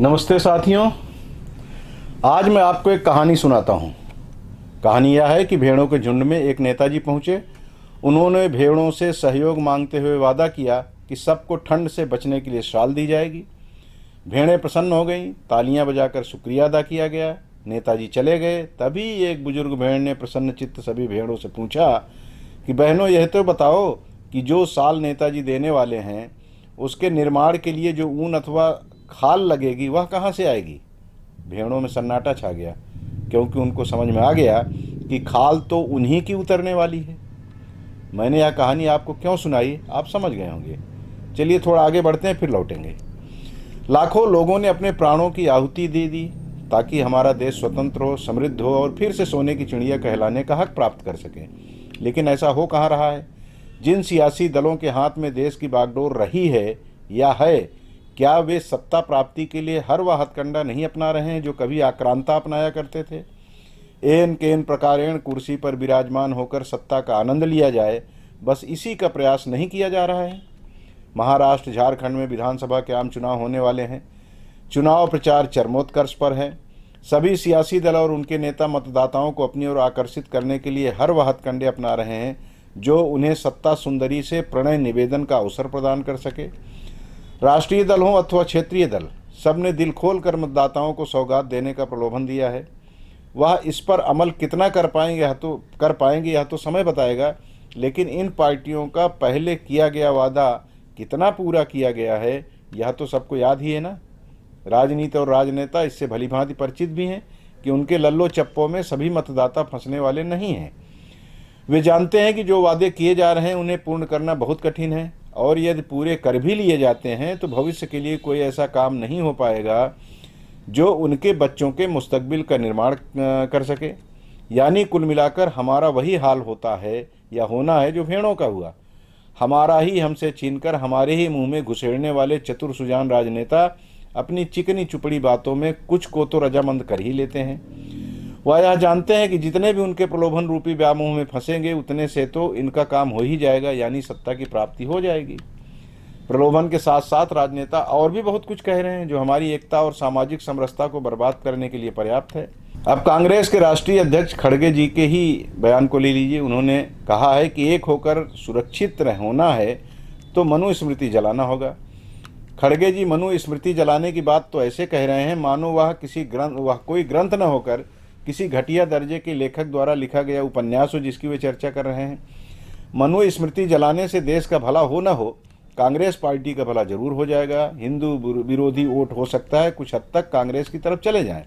नमस्ते साथियों। आज मैं आपको एक कहानी सुनाता हूँ। कहानी यह है कि भेड़ों के झुंड में एक नेताजी पहुँचे। उन्होंने भेड़ों से सहयोग मांगते हुए वादा किया कि सबको ठंड से बचने के लिए शाल दी जाएगी। भेड़ें प्रसन्न हो गईं, तालियाँ बजाकर शुक्रिया अदा किया गया। नेताजी चले गए। तभी एक बुज़ुर्ग भेड़ ने प्रसन्न चित्त सभी भेड़ों से पूछा कि, बहनों, यह तो बताओ कि जो साल नेताजी देने वाले हैं, उसके निर्माण के लिए जो ऊन अथवा खाल लगेगी, वह कहाँ से आएगी? भेड़ों में सन्नाटा छा गया, क्योंकि उनको समझ में आ गया कि खाल तो उन्हीं की उतरने वाली है। मैंने यह कहानी आपको क्यों सुनाई? आप समझ गए होंगे। चलिए थोड़ा आगे बढ़ते हैं, फिर लौटेंगे। लाखों लोगों ने अपने प्राणों की आहुति दे दी, ताकि हमारा देश स्वतंत्र हो, समृद्ध हो, और फिर से सोने की चिड़िया कहलाने का हक प्राप्त कर सके। लेकिन ऐसा हो कहाँ रहा है? जिन सियासी दलों के हाथ में देश की बागडोर रही है या है क्या वे सत्ता प्राप्ति के लिए हर वह हथकंडा नहीं अपना रहे हैं जो कभी आक्रांता अपनाया करते थे? एन केन प्रकारेण कुर्सी पर विराजमान होकर सत्ता का आनंद लिया जाए, बस इसी का प्रयास नहीं किया जा रहा है। महाराष्ट्र, झारखंड में विधानसभा के आम चुनाव होने वाले हैं। चुनाव प्रचार चरमोत्कर्ष पर है। सभी सियासी दल और उनके नेता मतदाताओं को अपनी ओर आकर्षित करने के लिए हर वह हथकंडे अपना रहे हैं, जो उन्हें सत्ता सुंदरी से प्रणय निवेदन का अवसर प्रदान कर सके। राष्ट्रीय दल हो अथवा क्षेत्रीय दल, सबने दिल खोल कर मतदाताओं को सौगात देने का प्रलोभन दिया है। वह इस पर अमल कितना कर पाएँगे, यह तो कर पाएँगे, यह तो समय बताएगा, लेकिन इन पार्टियों का पहले किया गया वादा कितना पूरा किया गया है, यह तो सबको याद ही है ना? राजनीति और राजनेता इससे भली भांति परिचित भी हैं कि उनके लल्लो चप्पों में सभी मतदाता फंसने वाले नहीं हैं। वे जानते हैं कि जो वादे किए जा रहे हैं, उन्हें पूर्ण करना बहुत कठिन है। और यदि पूरे कर भी लिए जाते हैं तो भविष्य के लिए कोई ऐसा काम नहीं हो पाएगा जो उनके बच्चों के मुस्तकबिल का निर्माण कर सके। यानी कुल मिलाकर हमारा वही हाल होता है या होना है जो भेड़ों का हुआ। हमारा ही हमसे छीनकर हमारे ही मुँह में घुसेड़ने वाले चतुर सुजान राजनेता अपनी चिकनी चुपड़ी बातों में कुछ को तो रजामंद कर ही लेते हैं। वह यह जानते हैं कि जितने भी उनके प्रलोभन रूपी व्यामोह में फंसेंगे, उतने से तो इनका काम हो ही जाएगा, यानी सत्ता की प्राप्ति हो जाएगी। प्रलोभन के साथ साथ राजनेता और भी बहुत कुछ कह रहे हैं, जो हमारी एकता और सामाजिक समरसता को बर्बाद करने के लिए पर्याप्त है। अब कांग्रेस के राष्ट्रीय अध्यक्ष खड़गे जी के ही बयान को ले लीजिए। उन्होंने कहा है कि एक होकर सुरक्षित होना है तो मनुस्मृति जलाना होगा। खड़गे जी मनुस्मृति जलाने की बात तो ऐसे कह रहे हैं, मानो वह किसी ग्रंथ वह कोई ग्रंथ न होकर किसी घटिया दर्जे के लेखक द्वारा लिखा गया उपन्यास हो जिसकी वे चर्चा कर रहे हैं। मनु स्मृति जलाने से देश का भला हो न हो, कांग्रेस पार्टी का भला ज़रूर हो जाएगा। हिंदू विरोधी वोट हो सकता है, कुछ हद तक कांग्रेस की तरफ़ चले जाएँ।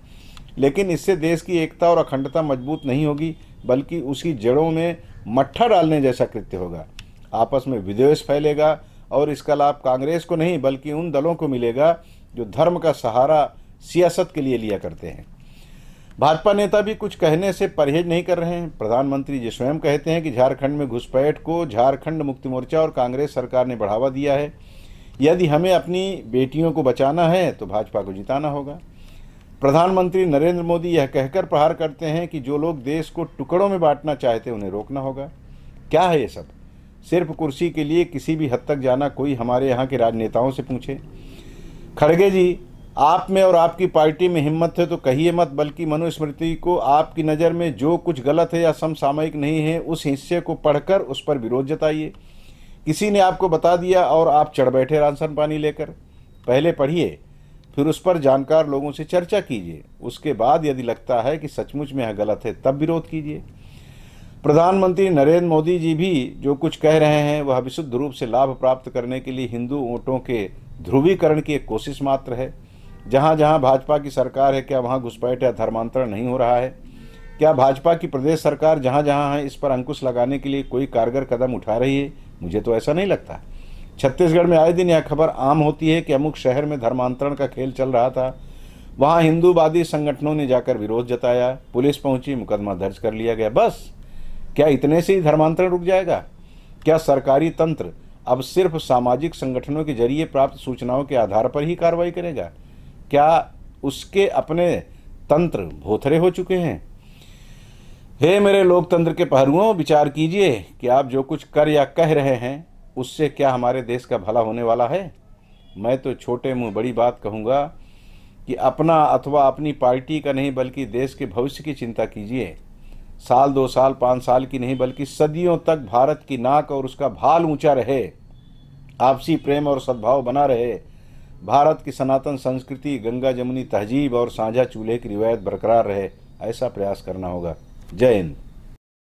लेकिन इससे देश की एकता और अखंडता मज़बूत नहीं होगी, बल्कि उसकी जड़ों में मट्ठा डालने जैसा कृत्य होगा। आपस में विद्वेष फैलेगा और इसका लाभ कांग्रेस को नहीं, बल्कि उन दलों को मिलेगा जो धर्म का सहारा सियासत के लिए लिया करते हैं। भाजपा नेता भी कुछ कहने से परहेज नहीं कर रहे हैं। प्रधानमंत्री जी स्वयं कहते हैं कि झारखंड में घुसपैठ को झारखंड मुक्ति मोर्चा और कांग्रेस सरकार ने बढ़ावा दिया है। यदि हमें अपनी बेटियों को बचाना है तो भाजपा को जिताना होगा। प्रधानमंत्री नरेंद्र मोदी यह कहकर प्रहार करते हैं कि जो लोग देश को टुकड़ों में बांटना चाहते उन्हें रोकना होगा। क्या है ये सब? सिर्फ़ कुर्सी के लिए किसी भी हद तक जाना कोई हमारे यहाँ के राजनेताओं से पूछे। खड़गे जी आप में और आपकी पार्टी में हिम्मत है तो कहिए मत, बल्कि मनुस्मृति को आपकी नज़र में जो कुछ गलत है या समसामयिक नहीं है, उस हिस्से को पढ़कर उस पर विरोध जताइए। किसी ने आपको बता दिया और आप चढ़ बैठे राशन पानी लेकर। पहले पढ़िए, फिर उस पर जानकार लोगों से चर्चा कीजिए। उसके बाद यदि लगता है कि सचमुच में यह गलत है, तब विरोध कीजिए। प्रधानमंत्री नरेंद्र मोदी जी भी जो कुछ कह रहे हैं, वह विशुद्ध रूप से लाभ प्राप्त करने के लिए हिंदू वोटों के ध्रुवीकरण की एक कोशिश मात्र है। जहाँ जहाँ भाजपा की सरकार है, क्या वहाँ घुसपैठ या धर्मांतरण नहीं हो रहा है? क्या भाजपा की प्रदेश सरकार जहाँ जहाँ है, इस पर अंकुश लगाने के लिए कोई कारगर कदम उठा रही है? मुझे तो ऐसा नहीं लगता। छत्तीसगढ़ में आए दिन यह खबर आम होती है कि अमुक शहर में धर्मांतरण का खेल चल रहा था। वहाँ हिंदूवादी संगठनों ने जाकर विरोध जताया। पुलिस पहुँची, मुकदमा दर्ज कर लिया गया। बस! क्या इतने से ही धर्मांतरण रुक जाएगा? क्या सरकारी तंत्र अब सिर्फ़ सामाजिक संगठनों के ज़रिए प्राप्त सूचनाओं के आधार पर ही कार्रवाई करेगा? क्या उसके अपने तंत्र भोथरे हो चुके हैं? हे मेरे लोकतंत्र के पहरुओं, विचार कीजिए कि आप जो कुछ कर या कह रहे हैं, उससे क्या हमारे देश का भला होने वाला है? मैं तो छोटे मुँह बड़ी बात कहूँगा कि अपना अथवा अपनी पार्टी का नहीं, बल्कि देश के भविष्य की चिंता कीजिए। साल, दो साल, पाँच साल की नहीं, बल्कि सदियों तक भारत की नाक और उसका भाल ऊँचा रहे। आपसी प्रेम और सद्भाव बना रहे। भारत की सनातन संस्कृति, गंगा जमुनी तहजीब और साझा चूल्हे की रिवायत बरकरार रहे, ऐसा प्रयास करना होगा। जय हिंद।